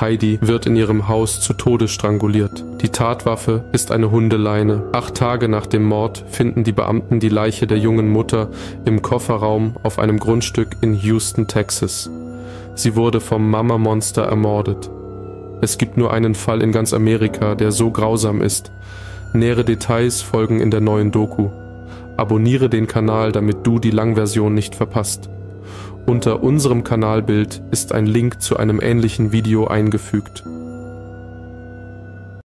Heidi wird in ihrem Haus zu Tode stranguliert. Die Tatwaffe ist eine Hundeleine. Acht Tage nach dem Mord finden die Beamten die Leiche der jungen Mutter im Kofferraum auf einem Grundstück in Houston, Texas. Sie wurde vom Mama-Monster ermordet. Es gibt nur einen Fall in ganz Amerika, der so grausam ist. Nähere Details folgen in der neuen Doku. Abonniere den Kanal, damit du die Langversion nicht verpasst. Unter unserem Kanalbild ist ein Link zu einem ähnlichen Video eingefügt.